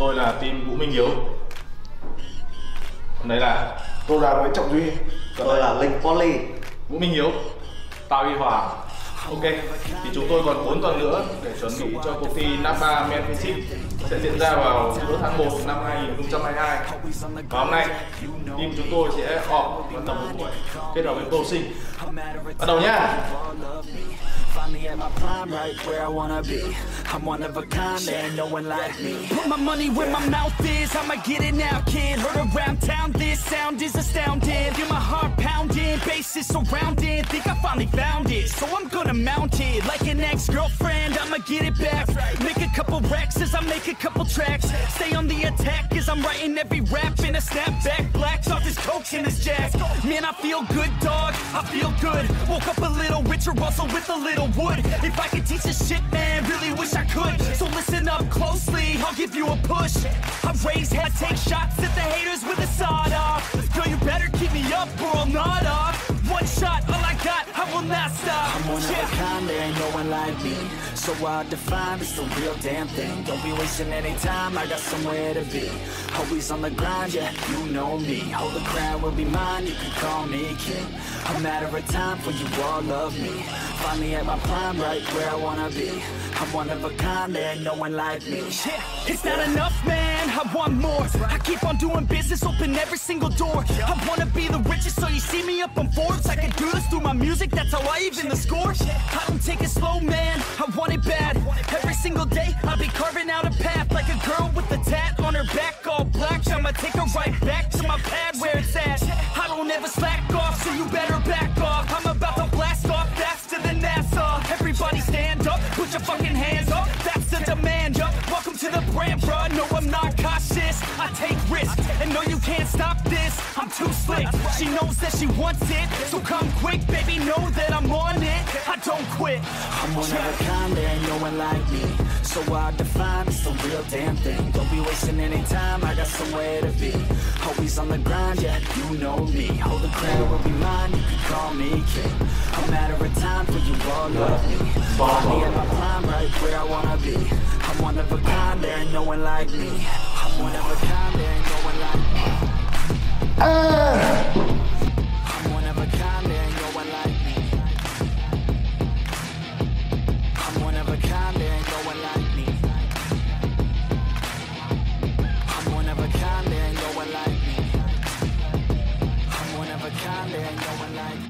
tôi là team Vũ Minh Hiếu. Còn đây là tôi là Nguyễn Trọng Duy. Còn Tôi đây là Linh Poly. Vũ Minh Hiếu Tao Y Hòa. Ok, thì chúng tôi còn 4 tuần nữa để chuẩn bị cho cuộc thi NAPA Membership sẽ diễn ra vào giữa tháng 1 năm 2022 Và hôm nay, team chúng tôi sẽ họp và tập huấn kết hợp với sinh. Bắt đầu nhá! At my prime, right where I wanna be. I'm one of a kind, there ain't no one like me. Put my money where my mouth is, I'ma get it now, kid. Heard around town, this sound is astounding. Feel my heart pounding, bass is surrounding. Think I finally found it, so I'm gonna mount it. Like an ex-girlfriend, I'ma get it back. Make a couple racks as I make a couple tracks. Stay on the attack as I'm writing every rap in a snapback. Blacks off this coke and this jack. Man, I feel good, dog. I feel good. Woke up a little richer, also with a little wood. If I could teach this shit, man, really wish I could. So listen up closely, I'll give you a push. I raise head, take shots at the haters with a sawed off. Girl, you better keep me up or I'll nod off. One shot, all I got, I will not stop. I'm one of a kind, there ain't no one like me. So I define it's the real damn thing. Don't be wasting any time, I got somewhere to be. Always on the grind, yeah, you know me. Hold the crown will be mine, you can call me king. A matter of time for you all love me. Find me at my prime, right where I wanna be. I'm one of a kind, there ain't no one like me. Yeah, it's not enough, man. I want more. I keep on doing business, open every single door. I wanna be the richest, so you see me up on Forbes. I can do this through my music, that's how I even the score. I don't take it slow, man. I want it bad. Every single day, I'll be carving out a path like a girl with a tat on her back, all black. I'ma take her right back to my pad where it's at. I don't ever slack off, so you better I take risks, and no, you can't stop this. I'm too slick. She knows that she wants it, so come quick, baby. Know that I'm on it. I don't quit. I'm one of a kind, there ain't no one like me. So I define it's the real damn thing. Don't be wasting any time. I got somewhere to be. Always on the grind, yeah, you know me. Hold the crown will be mine. You can call me king. A matter of time for you all love me. My prime, right where I wanna be. I'm one of a kind, there ain't no one like me. I'm one of a kind, there ain't no one like me. I'm one of a kind, there ain't no one like me. I'm one of a kind, there ain't no one like me. I'm one of a kind, there ain't no one like me. I'm one of a kind, there ain't no one like me.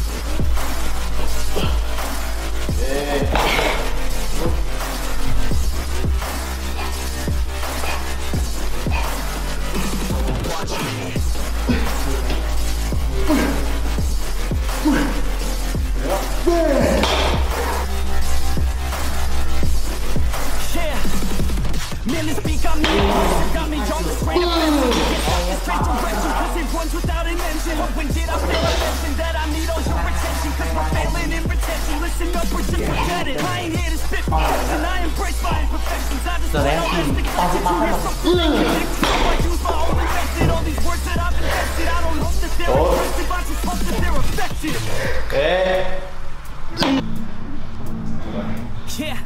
So they actually oh, my oh. Eh. Yeah.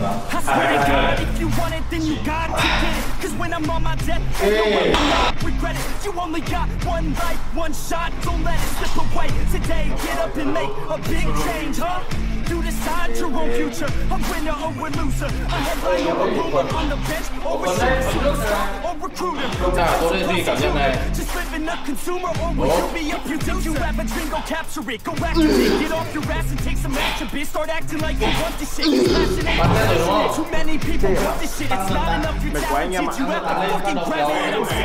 I swear to God, if you want it, then you got to get it. Cause when I'm on my death, hey. no, I will regret it. You only got one life, one shot, don't let it slip away. Today, get up and make a big change, huh? You decide your own future. A winner or a loser. A headline or a rumor on the bench or a superstar or recruiter. Lúc nào tôi lên gì cảm nhận này Just living a consumer or will you be a producer? You have a dream, go capture it. Go after it. Get off your ass and take some action, bitch. Start acting like you want this shit. It's passionate. Bắt hết rồi đúng không? Too many people want this shit. It's not enough. You're Mệt quá anh em talented. You have to fucking grab it.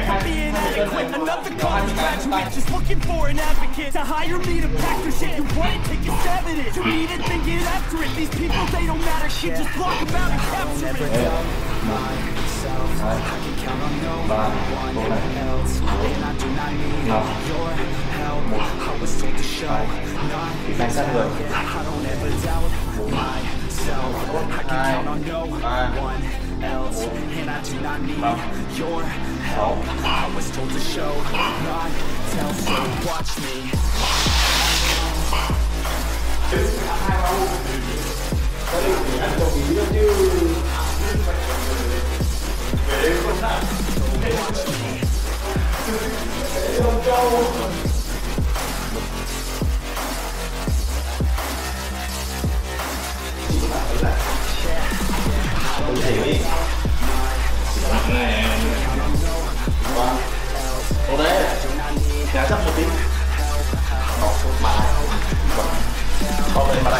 And I'm sick of. Another college graduate just looking for an advocate to hire me to pack your shit. You want it? Take a stab at it. You need it? Then get after it. These people, they don't matter. Shit, just block them out and capture it. I can count on no one else, and I do not need your help. I was told to show not Cảnh sát người I don't ever doubt myself. I can count on no one else, and I do not need your help. I was told to show not tell, so watch me.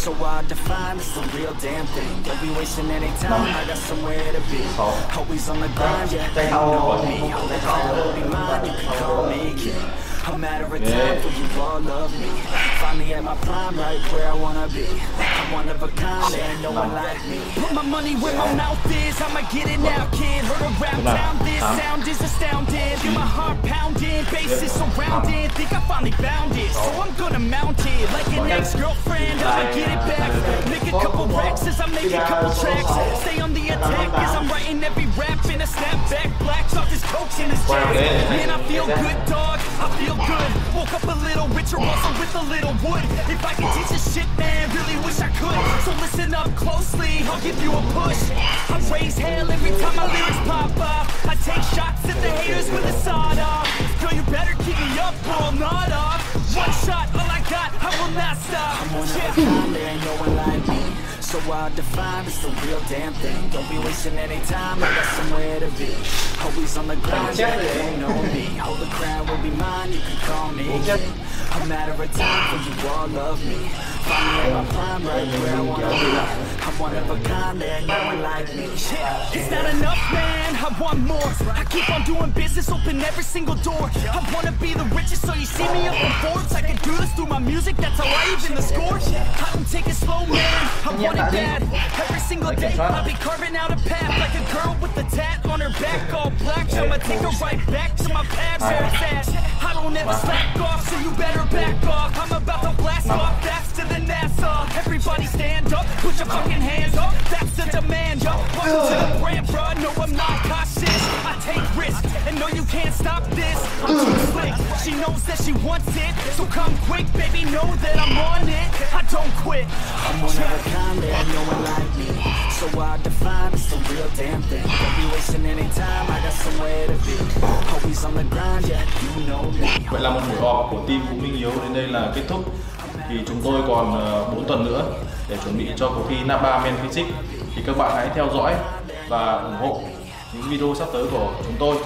So I define it's the real damn thing. Don't be wasting any time, I got somewhere to be. Always on the grind, yeah, you know me. All that will be mine, you can call me king a matter of time for you all love me. Finally at my prime, right where I wanna be. I'm one of a kind, there ain't no one like me. Put my money where my mouth is, I'ma get it now, kid. Heard around town, this sound is astounding. Feel my bass is surrounding Think I finally found it, so I'm gonna mount it Like an ex-girlfriend, I'ma get it back. Make a couple racks as I make a couple tracks. Stay on the attack as I'm writing every rap In a snapback, blacks off this coach in this jack Man, I feel good, dog, I feel good. Woke up a little richer, also with a little wood. If I could teach this shit, man, really wish I could. So listen up closely, I'll give you a push. I raise hell every time my lyrics pop up. I take shots at the haters with a sawed off Girl, you better keep me up or I'll nod off One shot, all I got, I will not stop I'm on yeah. There ain't no one like me. So I'll define it's the real damn thing. Don't be wasting any time, I got somewhere to be. Always on the grind, yeah, they know me. Hold the crown will be mine, you can call me. king. A matter of time for you all love me. Finally at my prime, right where I wanna be. I'm one of a kind, there ain't no one like me. Yeah, It's not enough, man. I want more. I keep on doing business, open every single door. I wanna be the richest, so you see me up on Forbes. I can do this through my music, that's how I even the score. I don't take it slow, man. I want it bad. Every single day, I'll be carving out a path like a girl with a tat on her back, all black. I'ma take her right back to my past. I don't ever slack Everybody stand up, put your fucking hands up. That's the demand, yo. Welcome to the brand, bro. No, I'm not cautious. I take risks, and no, you can't stop this. I'm too slick. She knows that she wants it, so come quick, baby. Know that I'm on it. I don't quit. I'm one of a kind, there ain't no one like me. So I define it's the real damn thing. Don't be wasting any time, I got somewhere to be. Always on the grind, yeah, you know me. Vậy là một buổi họp của team Vũ Minh Hiếu đến đây là kết thúc Thì chúng tôi còn ờ, 4 tuần nữa để chuẩn bị cho cuộc thi Napa Men Physics Thì các bạn hãy theo dõi và ủng hộ những video sắp tới của chúng tôi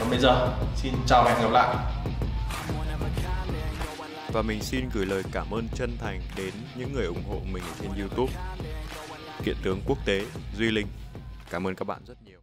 Còn bây giờ, xin chào và hẹn gặp lại Và mình xin gửi lời cảm ơn chân thành đến những người ủng hộ mình trên YouTube. Kiện tướng quốc tế Duy Linh. Cảm ơn các bạn rất nhiều.